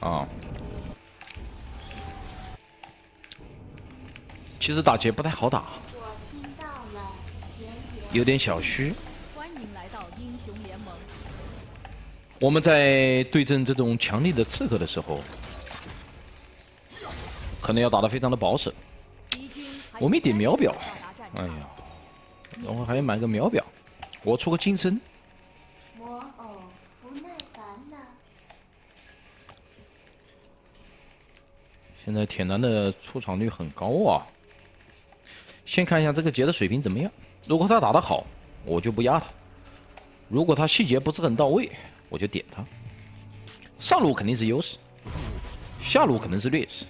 啊。其实打劫不太好打，有点小虚。欢迎来到英雄联盟。我们在对阵这种强力的刺客的时候，可能要打得非常的保守。我们一点秒表，哎呀，然后还要买个秒表，我出个金身。现在铁男的出场率很高啊！先看一下这个杰的水平怎么样。如果他打得好，我就不压他；如果他细节不是很到位，我就点他。上路肯定是优势，下路可能是劣势，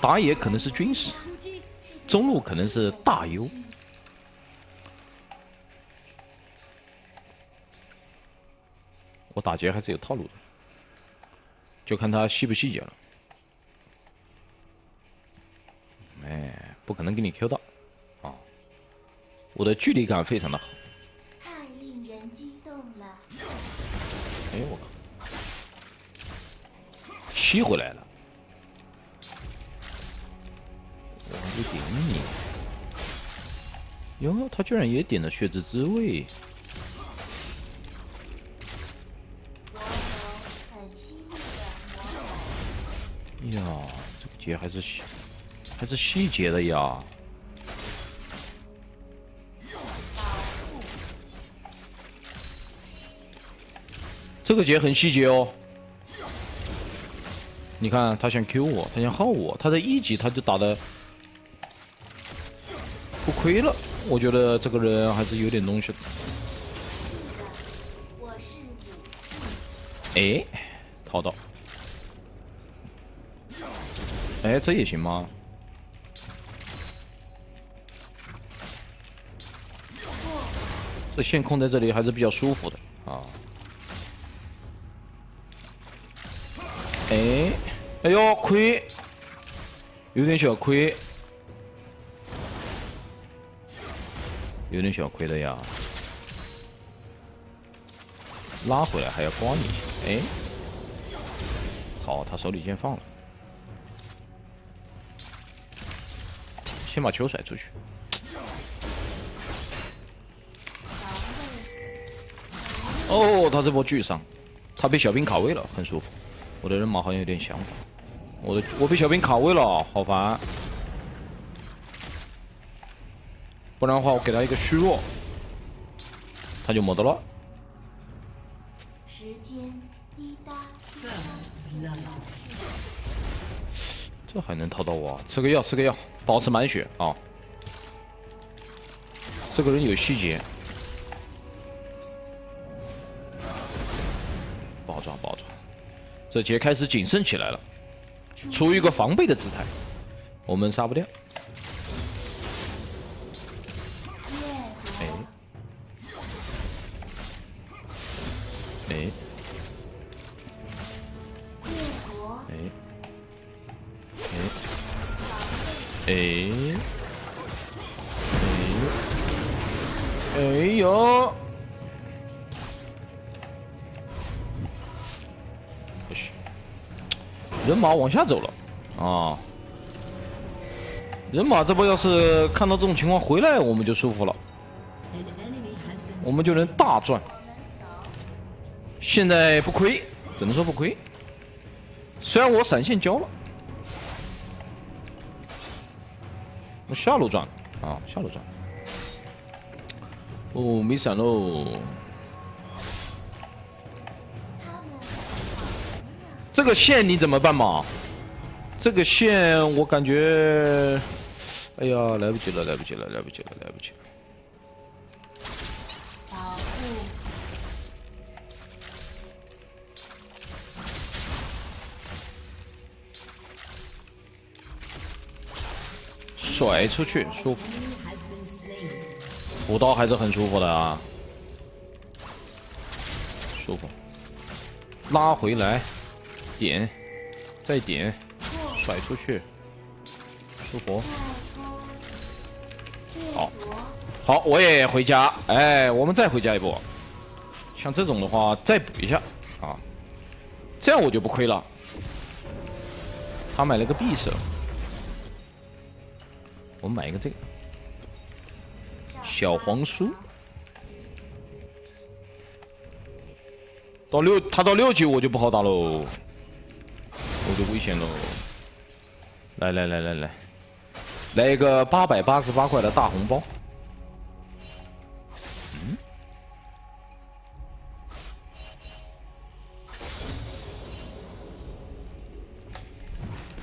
打野可能是军师，中路可能是大优。我打劫还是有套路的，就看他细不细节了。不可能给你 Q 到，啊！我的距离感非常的好。太令人激动了！哎呦我靠，吸回来了！我还没点你。哟，他居然也点了血之滋味。呀，这个劫还是小。还是细节的呀，这个节很细节哦。你看，他想 Q 我，他想耗我，他在一级他就打的不亏了。我觉得这个人还是有点东西的。哎，套到。哎，这也行吗？这线控在这里还是比较舒服的啊！哎，哎呦，亏，有点小亏，有点小亏的呀！拉回来还要刮你，哎，好，他手里剑放了，先把球甩出去。哦，他这波巨伤，他被小兵卡位了，很舒服。我的人马好像有点想法，我的我被小兵卡位了，好烦。不然的话，我给他一个虚弱，他就没得了。时间滴答，这还能套到我？吃个药，吃个药，保持满血啊！这个人有细节。这节开始谨慎起来了，出于一个防备的姿态，我们杀不掉。哎，哎，哎，哎，哎，哎呦！人马往下走了，啊！人马这波要是看到这种情况回来，我们就舒服了，我们就能大赚。现在不亏，只能说不亏。虽然我闪现交了，我下路赚啊，下路赚。哦，没闪喽。个线你怎么办嘛？这个线我感觉，哎呀，来不及了，来不及了，来不及了，来不及了！甩出去，舒服。补刀还是很舒服的啊，舒服。拉回来。点，再点，甩出去，复活。好，好，我也回家。哎，我们再回家一波。像这种的话，再补一下啊，这样我就不亏了。他买了个匕首，我们买一个这个小黄书。到六，他到六级我就不好打喽，我就危险喽。来来来来来，来一个八百八十八块的大红包。嗯？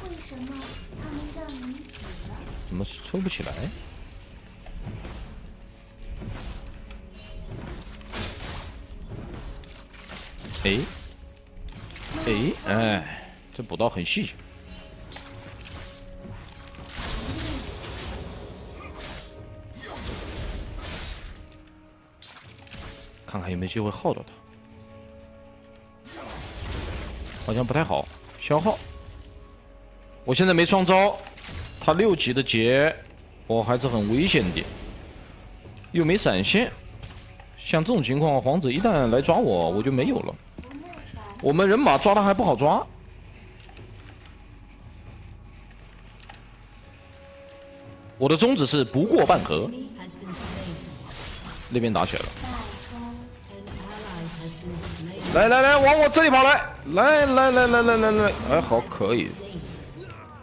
为什么？怎么抽不起来？哎，哎，哎，这补刀很细。看看有没有机会耗到他，好像不太好，消耗。我现在没双招，他六级的劫，我还是很危险的，又没闪现。像这种情况，皇子一旦来抓我，我就没有了。我们人马抓他还不好抓，我的宗旨是不过半盒。那边打起来了，来来来，往我这里跑来，来来来来来来来，哎，好，可以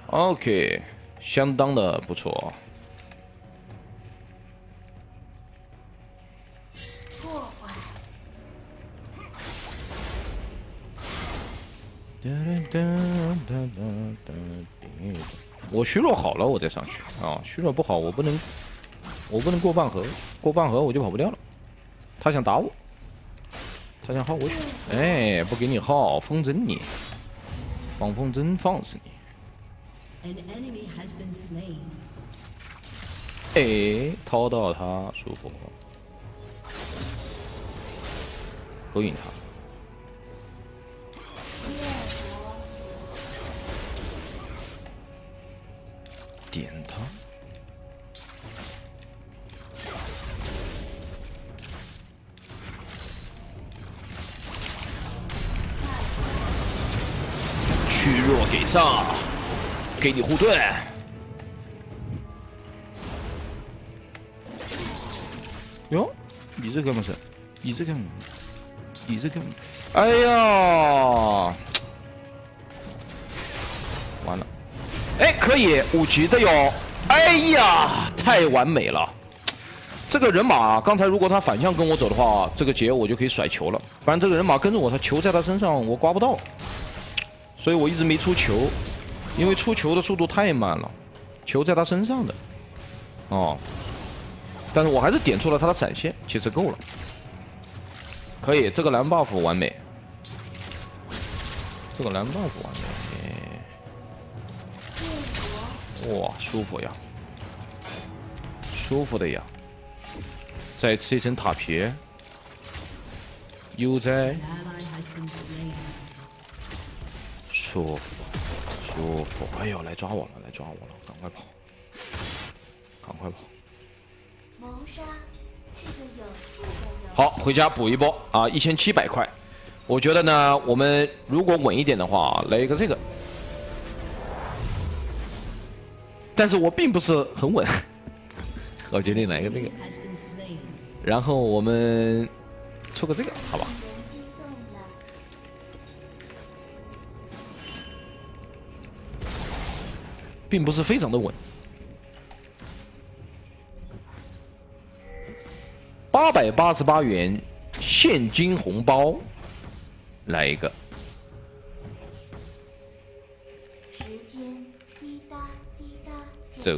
，OK，相当的不错。破坏我虚弱好了，我再上去啊！虚弱不好，我不能，我不能过半河，过半河我就跑不掉了。他想打我，他想耗我血，哎，不给你耗，风筝你，放风筝放死你！哎，掏到他，舒服，勾引他。点他，虚弱给上，给你护盾。哟，你这哥们是？你这个，你这个，哎呀！可以五级的哟！哎呀，太完美了！这个人马刚才如果他反向跟我走的话，这个劫我就可以甩球了。不然这个人马跟着我，他球在他身上我刮不到，所以我一直没出球，因为出球的速度太慢了，球在他身上的。哦，但是我还是点出了他的闪现，其实够了。可以，这个蓝 buff 完美，这个蓝 buff 完美。哇，舒服呀，舒服的呀！再吃一层塔皮，悠哉，舒服，舒服！哎呦，来抓我了，来抓我了，赶快跑，赶快跑！谋杀是个有趣的好，回家补一波啊！一千七百块，我觉得呢，我们如果稳一点的话，来一个这个。但是我并不是很稳，我决定来个这个，然后我们出个这个，好吧？并不是非常的稳，八百八十八元现金红包，来一个。走，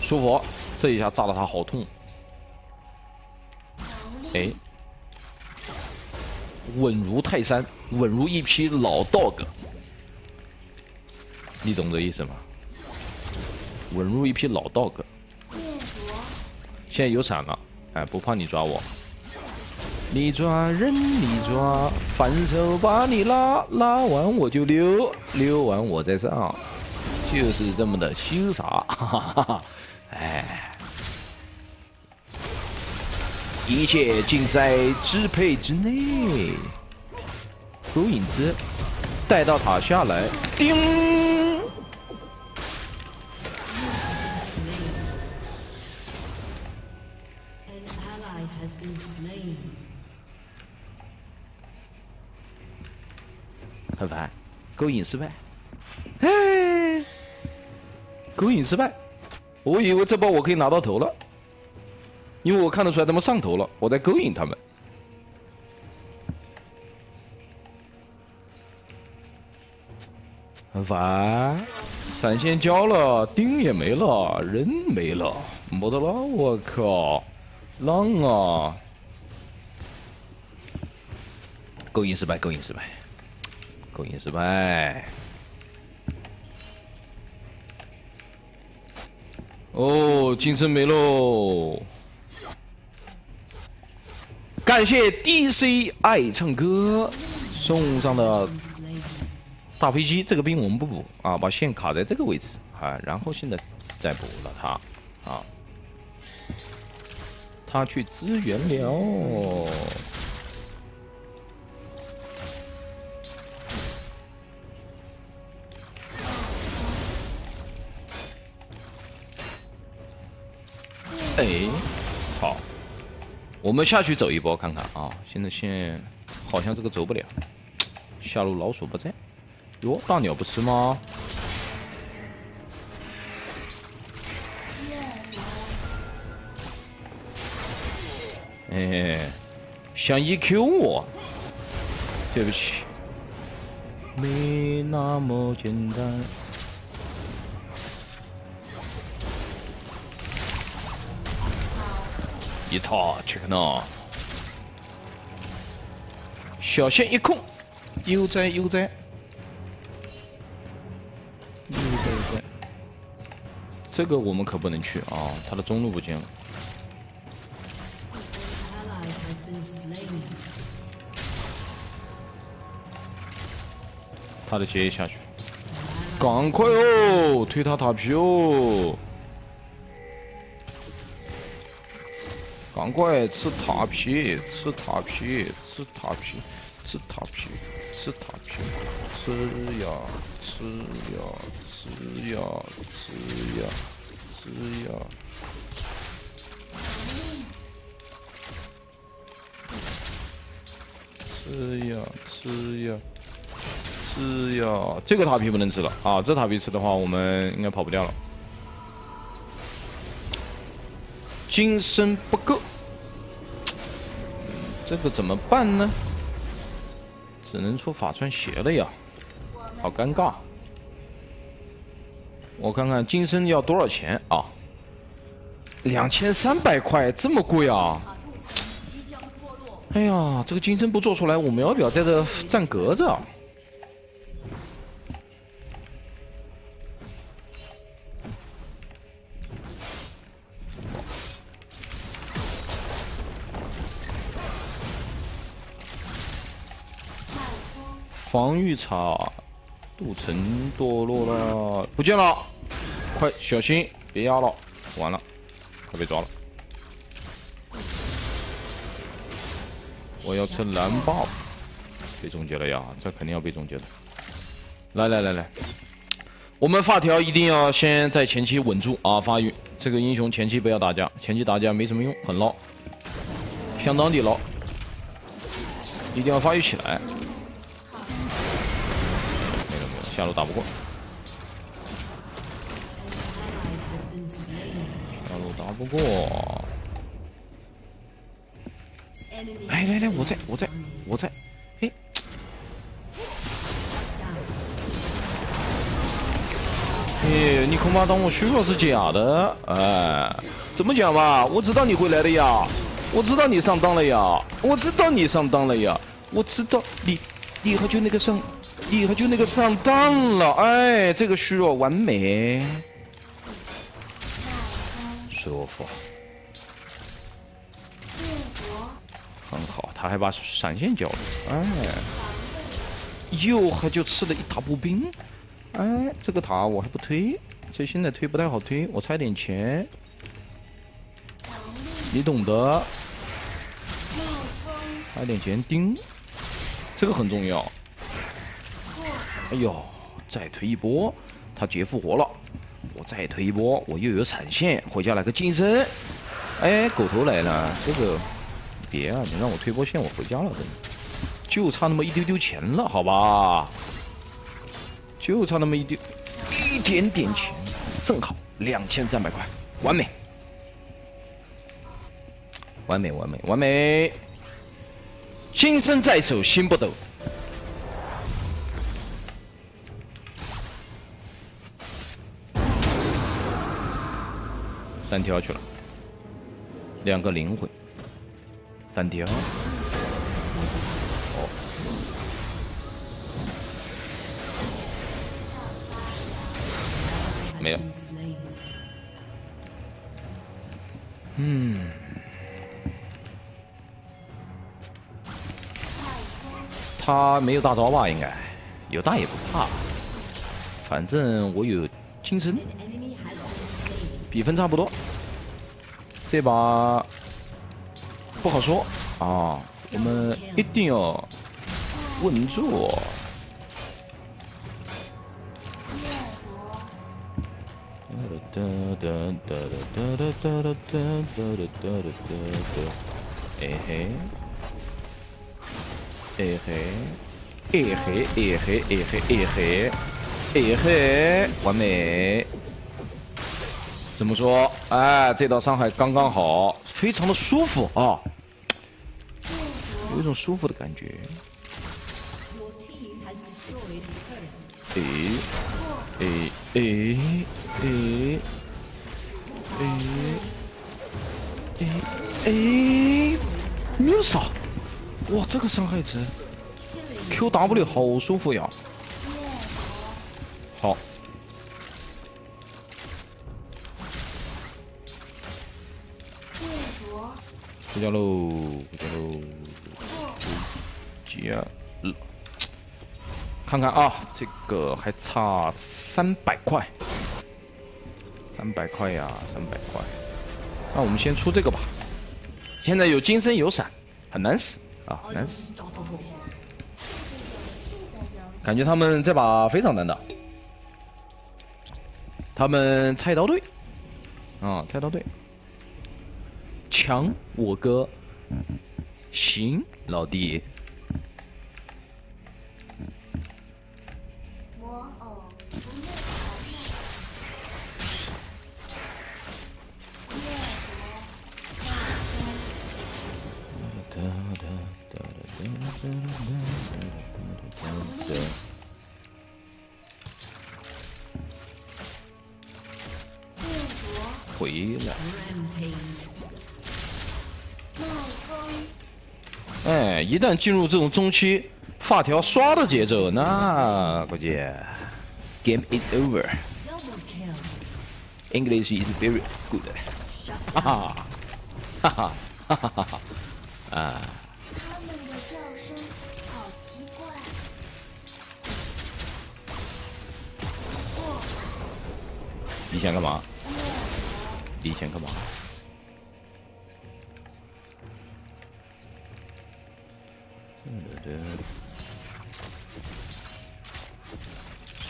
舒服，这一下炸的他好痛。哎，稳如泰山，稳如一匹老 dog，你懂这意思吗？稳如一匹老 dog。现在有闪了，哎，不怕你抓我。你抓人，你抓，反手把你拉，拉完我就溜，溜完我再上，就是这么的潇洒，哈哈哈！哎，一切尽在支配之内。勾引子带到塔下来，叮！勾引失败。哎，勾引失败。我以为这波我可以拿到头了，因为我看得出来他们上头了，我在勾引他们。很烦，闪现交了，钉也没了，人没了，没得了，我靠，浪啊！勾引失败，勾引失败，勾引失败。哦，金身没喽！感谢 DC 爱唱歌送上的大飞机，这个兵我们不补啊，把线卡在这个位置啊，然后现在再补了他啊，他去支援了。哎，好，我们下去走一波看看啊！现在线好像这个走不了，下路老鼠不在。哟，大鸟不吃吗？哎，想 EQ 我？对不起，没那么简单。一套，check 呢？小线一控，悠哉悠哉，悠哉悠哉。这个我们可不能去啊！他的中路不见了。他的接下去，赶快哦，推他塔皮哦！赶快吃塔皮，吃塔皮，吃塔皮，吃塔皮，吃塔皮，吃呀吃呀吃呀吃呀吃呀吃呀吃呀吃呀，这个塔皮不能吃了啊，这塔皮吃的话我们应该跑不掉了。金身不够。这个怎么办呢？只能出法穿鞋了呀，好尴尬。我看看金身要多少钱啊？两千三百块，这么贵啊！哎呀，这个金身不做出来，我们要不要在这站格子？防御塔，杜城堕落了，不见了，快小心，别压了，完了，快被抓了。我要吃蓝 buff，被终结了呀，这肯定要被终结的。来来来来，我们发条一定要先在前期稳住啊！发育这个英雄前期不要打架，前期打架没什么用，很捞，相当的捞，一定要发育起来。下路打不过，下路打不过。来来来，我在我在我在，哎，哎，你恐怕当我虚弱是假的，哎，怎么讲嘛？我知道你会来的呀，我知道你上当了呀，我知道你上当了呀，我知道你，你和就那个上。厉害，就那个上当了，哎，这个虚弱完美，舒服，很好，他还把闪现交了，哎，又还就吃了一大步兵，哎，这个塔我还不推，这现在推不太好推，我差一点钱，你懂得，花点钱盯，这个很重要。哎呦，再推一波，他劫复活了。我再推一波，我又有闪现，回家来个金身。哎，狗头来了，这个别啊！你让我推波线，我回家了，真的，就差那么一丢丢钱了，好吧？就差那么一丢，一点点钱，正好两千三百块，完美，完美，完美，完美。金身在手，心不抖。单挑去了，两个灵魂，单挑。哦，没了。嗯，他没有大招吧？应该有大也不怕，反正我有金身。比分差不多，这把不好说啊，我们一定要稳住。哎嘿，哎嘿，哎嘿，哎嘿，哎嘿，哎嘿，哎嘿，完美。怎么说？哎，这道伤害刚刚好，非常的舒服啊，有一种舒服的感觉。哎，哎，哎，哎，哎，哎，秒杀！哇，这个伤害值，QW 好舒服呀。好。回家喽，回家喽！急啊！看看啊，这个还差三百块，三百块呀，三百块。那我们先出这个吧。现在有金身有闪，很难死啊，难死。感觉他们这把非常难打。他们菜刀队，啊，菜刀队。强我哥，行老弟。一旦进入这种中期发条刷的节奏，那估计 game is over。English is very good。哈哈，哈哈，哈哈哈哈！啊。他们的叫声好奇怪。你想干嘛？你想干嘛？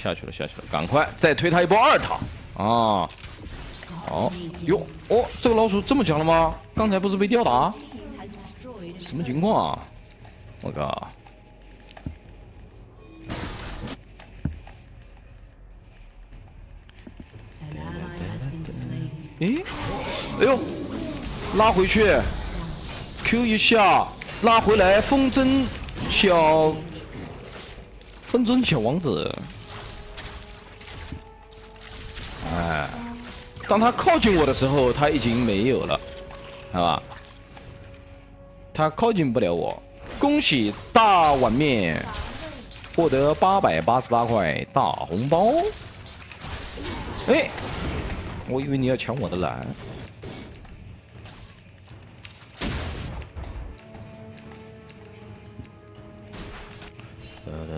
下去了，下去了，赶快再推他一波二塔啊！好哟，哦，这个老鼠这么强了吗？刚才不是被吊打？什么情况啊？我靠！诶，哎呦，拉回去，Q 一下，拉回来，风筝小，风筝小王子。哎，当他靠近我的时候，他已经没有了，好吧？他靠近不了我。恭喜大碗面获得八百八十八块大红包。哎，我以为你要抢我的蓝。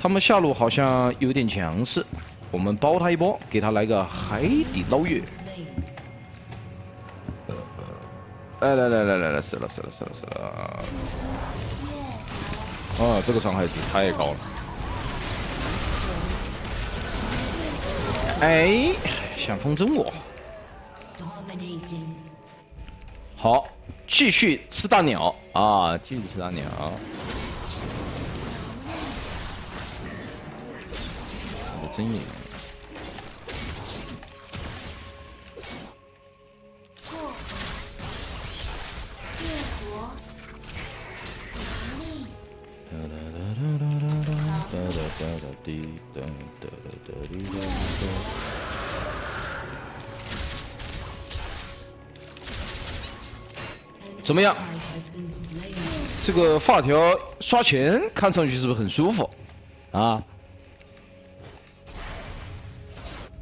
他们下路好像有点强势，我们包他一波，给他来个海底捞月。哎，来来来来来，死了死了死了死了！啊，这个伤害值太高了！哎，想风筝我。好，继续吃大鸟啊！继续吃大鸟。真野。怎么样？这个发条刷钱看上去是不是很舒服啊？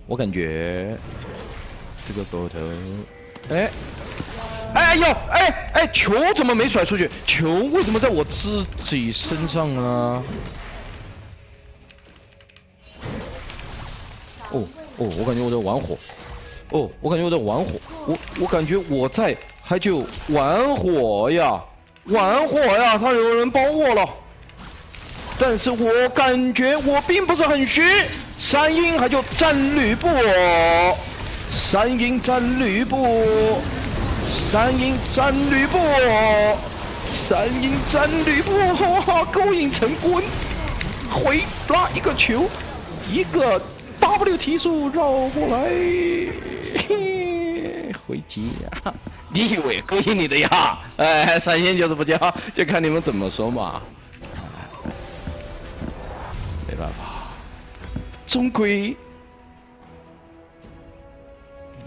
我感觉这个狗头，哎，哎呦，哎哎，球怎么没甩出去？球为什么在我自己身上呢？哦哦，我感觉我在玩火。哦，我感觉我在玩火。我我感觉我在。还就玩火呀，玩火呀！他有人帮我了，但是我感觉我并不是很虚。三英还就战吕布，三英战吕布，三英战吕布，三英战吕布，勾引成功，回拉一个球，一个 W 提速绕过来，回击呀！你以为勾引你的呀？哎，三星就是不教，就看你们怎么说嘛。终归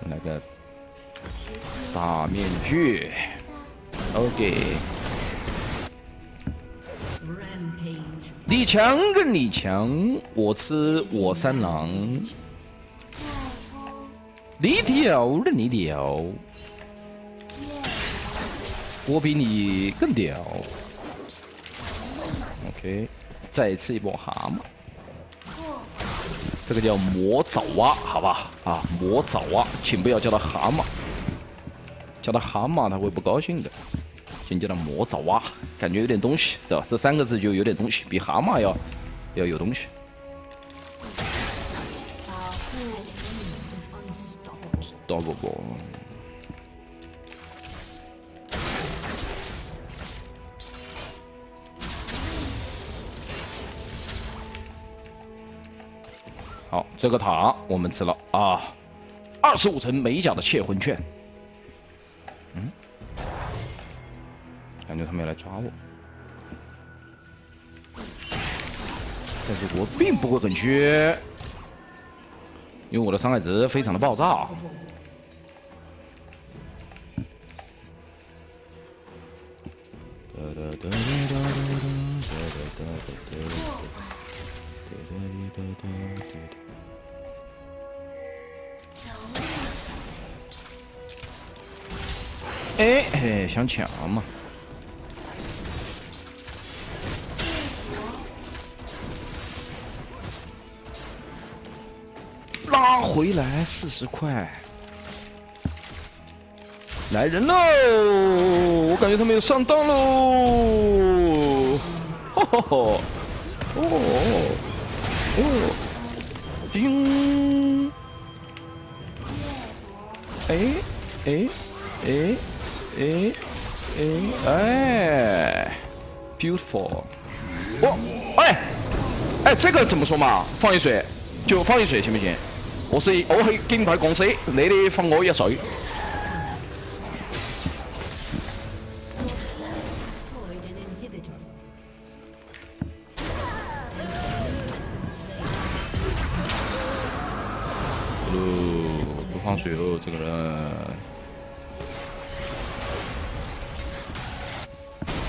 那个大面具。OK，你强任你强，我吃我三郎。你屌任你屌。我比你更屌，OK，再吃一波蛤蟆，这个叫魔爪蛙，好吧？啊，魔爪蛙，请不要叫它蛤蟆，叫它蛤蟆它会不高兴的，先叫它魔爪蛙，感觉有点东西，对吧？这三个字就有点东西，比蛤蟆要要有东西。刀不过。这个塔我们吃了啊，二十五层美甲的窃魂券。嗯，感觉他们要来抓我，但是我并不会很缺，因为我的伤害值非常的爆炸。哎哎，想抢嘛？拉回来四十块，来人喽！我感觉他们要上当喽！哦哦哦哦，叮！哎哎哎！哎哎，beautiful！我哎哎，这个怎么说嘛？放一水就放一水，行不行？我是我是金牌公司，你哋放我一水。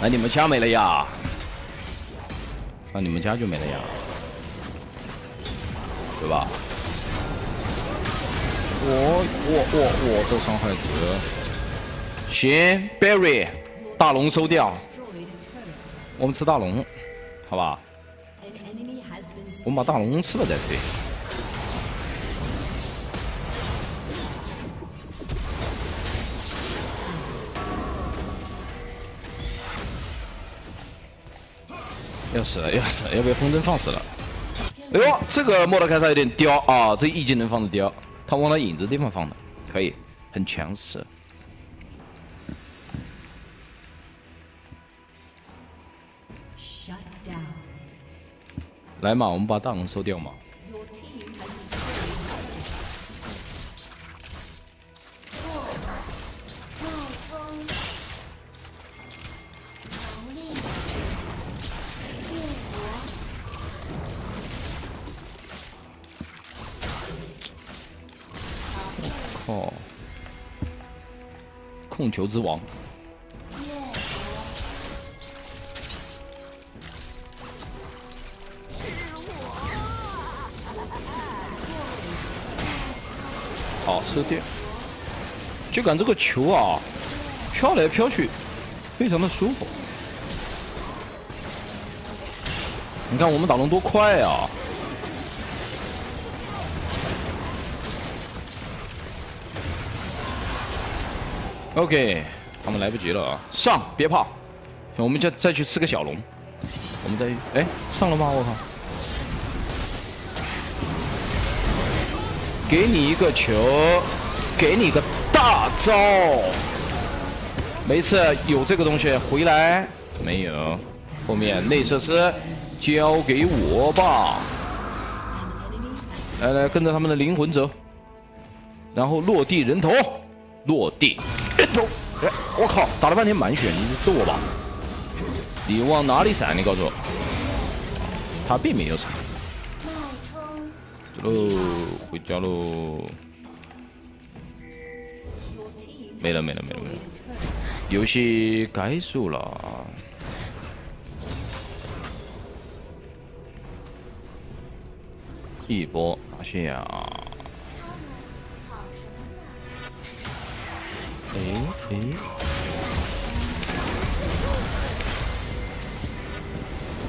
哎，你们家没了呀？那你们家就没了呀，对吧？我我我我的伤害值，行，Berry，大龙收掉，我们吃大龙，好吧？我们把大龙吃了再退。要死了要死了，要被风筝放死了！哎呦，这个莫德凯撒有点刁啊，这一技能放的刁，他往他影子地方放的，可以，很强势。来嘛，我们把大龙收掉嘛。控球之王。好，收掉。就感这个球啊，飘来飘去，非常的舒服。你看我们打龙多快啊！OK，他们来不及了啊！上，别怕，我们再再去吃个小龙。我们再，哎，上了吗？我靠！给你一个球，给你个大招。没事，有这个东西回来没有？后面内设施交给我吧。来来，跟着他们的灵魂走，然后落地人头，落地。哎，我靠！打了半天满血，你揍我吧！你往哪里闪？你告诉我。他并没有闪。走喽，回家喽。没了没了没了没了，游戏该输了。一波拿下。哎哎，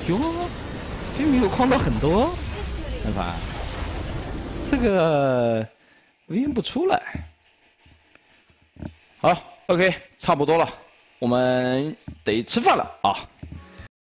哟，并没有框到很多，很烦，这个晕不出来。好，OK，差不多了，我们得吃饭了啊。